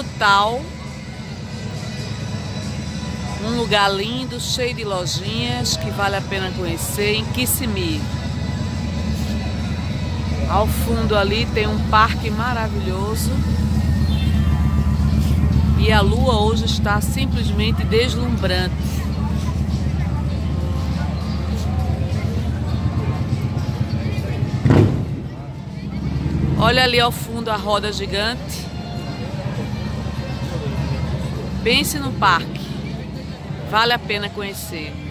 Total. Um lugar lindo, cheio de lojinhas que vale a pena conhecer em Kissimmee. Ao fundo ali tem um parque maravilhoso. E a lua hoje está simplesmente deslumbrante. Olha ali ao fundo a roda gigante. Pense no parque. Vale a pena conhecer.